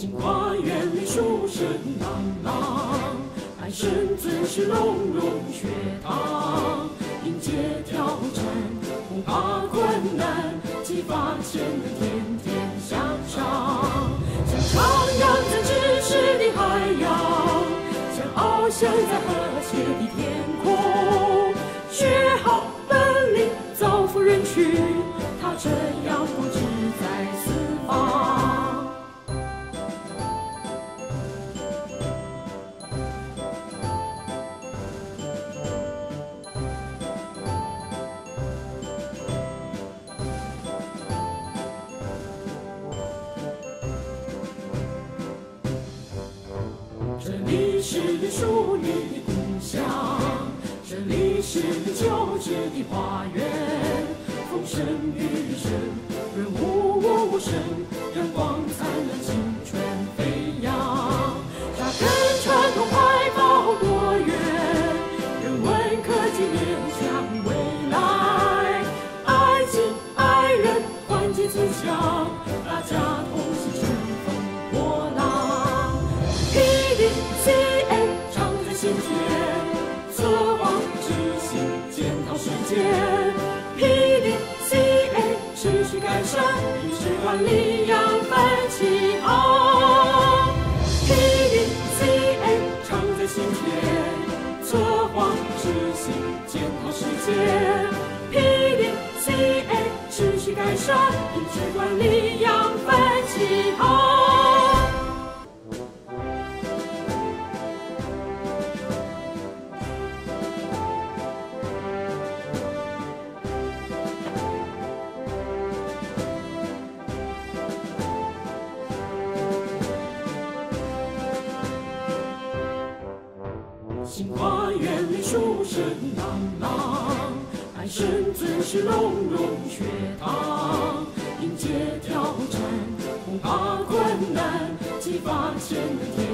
新花园里书声朗朗，爱生尊是隆隆学堂，迎接挑战，不怕困难，激发潜能，天天向上。像徜徉在知识的海洋，像翱翔在和谐的天空，学好本领，造福人群，他这样不里是树林的故乡，这里是旧址的花园，风声雨声，润物无声，阳光灿烂，青春飞扬。扎根传统怀抱多远，人文科技面向未来，爱情爱人团结自强，管理扬帆起航，P D C A 常在心田，测谎执行检讨时间，P D C A 持续改善，品质管理扬。新花园里书声朗朗，爱生尊师隆隆学堂，迎接挑战，不怕困难，激发潜能，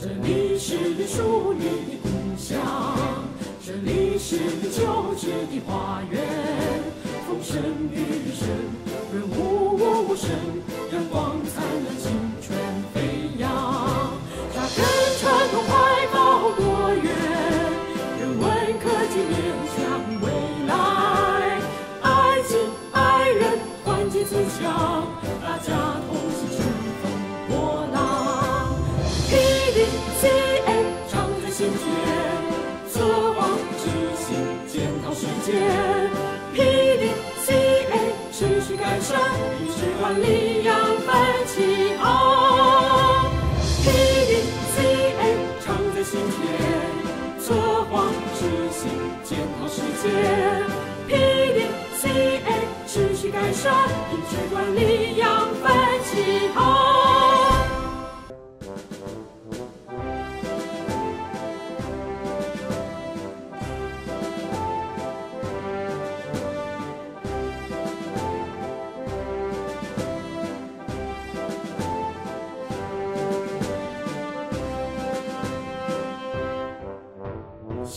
这里是树林的故乡，这里是旧址的花园，风声雨声，润物无声，阳光灿力扬帆起航 PDCA 常在心田，策划执行检讨时间。PDCA 持续改善，与时管理扬帆起航。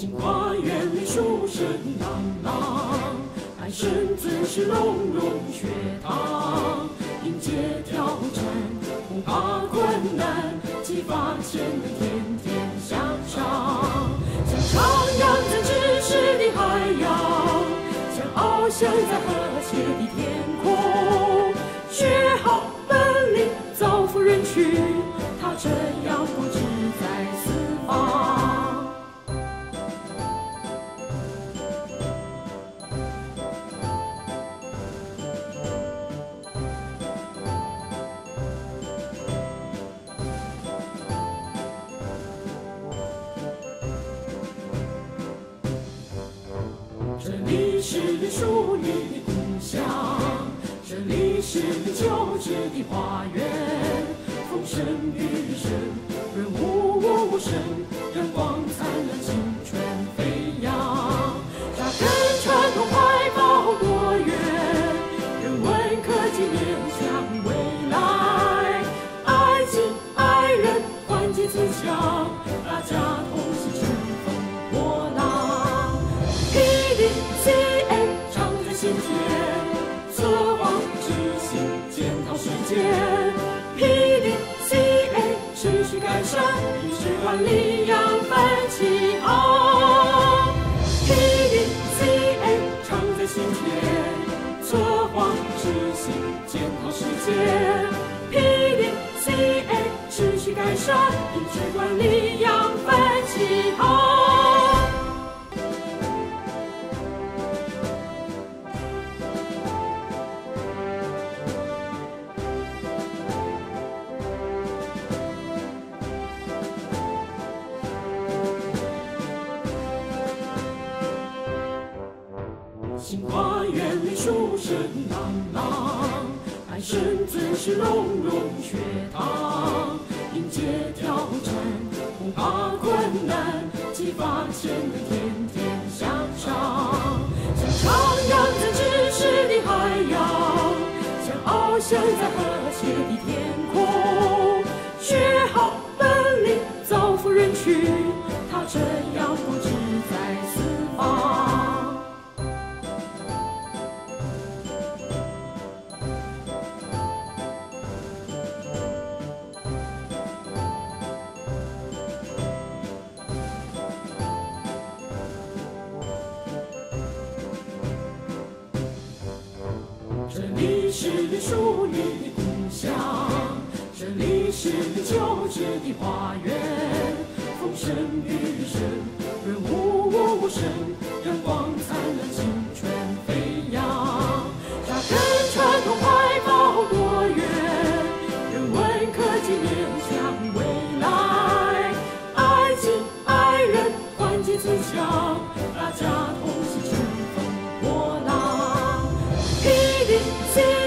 新花园里书声朗朗，爱生尊是隆隆学堂，迎接挑战，不怕困难，激发潜能，是树林的故乡，这里是旧址的花园，风声雨声，Galilee. 新花园里书声朗朗，爱生尊师融融学堂，迎接挑战，不怕困难，激发潜能，天天向上。像徜徉在知识的海洋，像翱翔在和谐的天空，是属于的故乡，这里是旧址的花园，风声雨声，润物无声，阳光灿烂，青春飞扬。扎根传统怀抱多远，人文科技面向未来。爱情爱人团结自强，大家同心乘风破浪。PDCA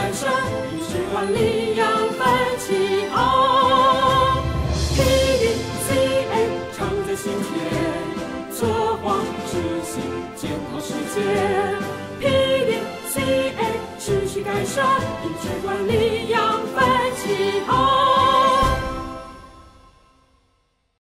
改善，与时管理扬帆起航。PDCA 常在心间，策划执行检讨实践。PDCA 持续改善，与时管理扬帆